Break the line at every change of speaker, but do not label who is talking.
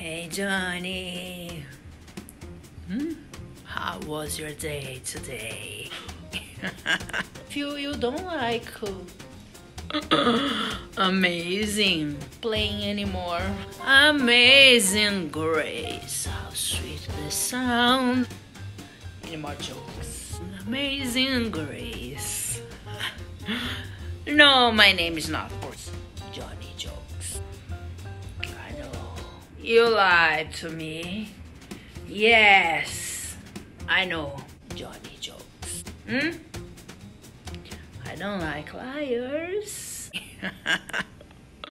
Hey, Johnny. Hmm? How was your day today? Feel you don't like amazing playing anymore. Amazing grace, how sweet the sound. Any more jokes? Amazing grace. no, my name is not of course. Johnny Jokes. You lied to me. Yes, I know Johnny Jokes. Hmm? I don't like liars.